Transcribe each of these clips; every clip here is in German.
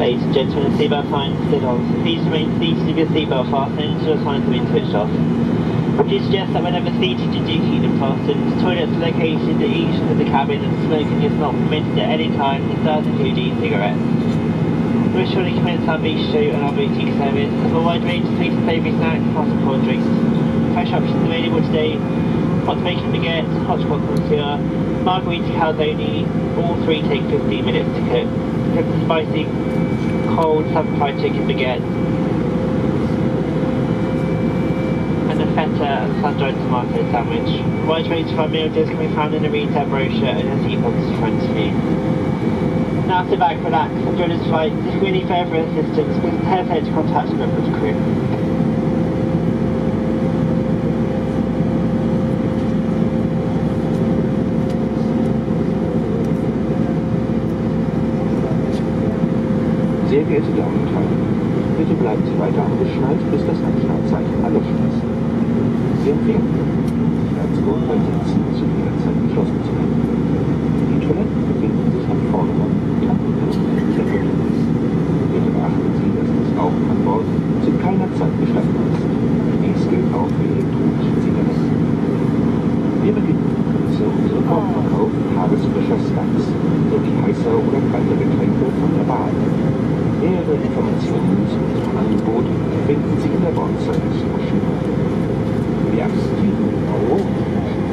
Gentlemen, seatbelt signs still on. Please remain seated with your seatbelt fastened until the signs have been switched off. Would you suggest that whenever seated you do keep them fastened? Toilets located in each of the cabin and smoking is not permitted at any time. This does include e-cigarettes. We're surely commence our beach show and our boutique service. Have a wide range of and savoury snacks, hot and cold drinks. Fresh options available today. Hot bacon baguette, hot chocolate connoisseur, margarita calzone. All three take 15 minutes to cook. Cook spicy, cold, southern fried chicken baguette. And a feta and sun-dried tomato sandwich. Wide range of our meal deals can be found in the retail brochure and seat box in front of you. Now sit back, relax, enjoy this flight. If you need further assistance, please hesitate to contact a member of the crew. Geehrte Damen und Herren, bitte bleiben Sie weiter angeschnallt, bis das Anschnallzeichen erloschen ist. Wir empfehlen die Sicherheitsgurt beim Sitzen zu jeder Zeit geschlossen zu halten. Die Toiletten befinden sich am vorderen Treppenhaus der Toilette. Bitte beachten Sie, dass das Rauchen an Bord zu keiner Zeit gestattet ist. Dies gilt auch für elektronische Zigaretten. Wir beginnen Kürze unseren Hauptverkauf tagesfrischer Snacks sowie heißer oder kalter Ziele Bonsai-Maschinen. Werkstitel Euro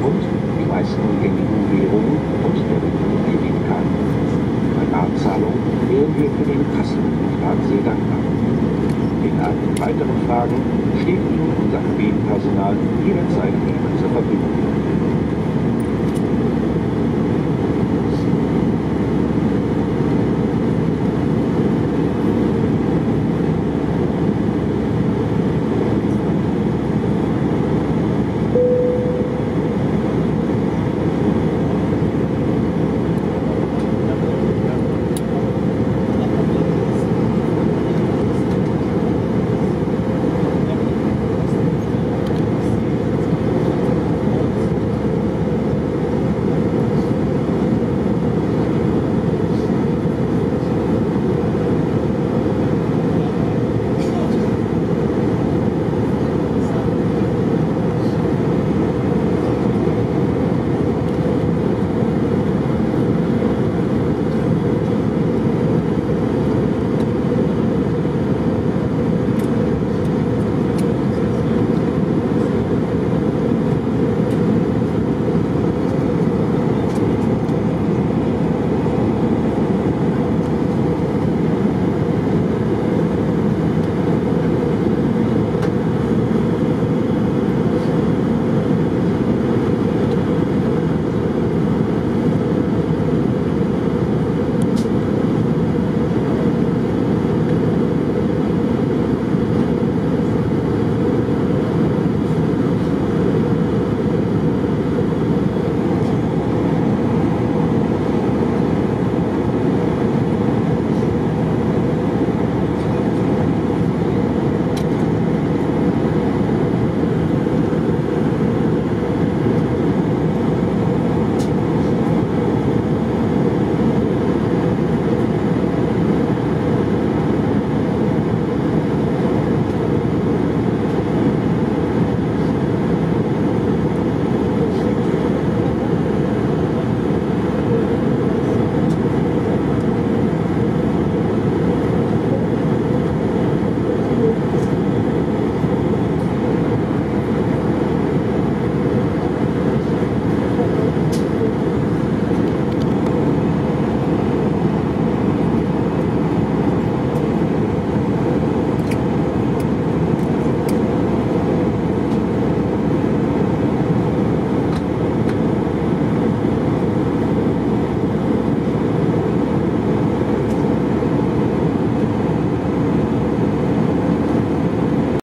und die meisten gängigen Währungen und der Republika. Bei Barzahlung wären wir für den Kassenbetrag sehr dankbar. In allen weiteren Fragen steht Ihnen unser Gebietpersonal jederzeit gerne zur Verfügung.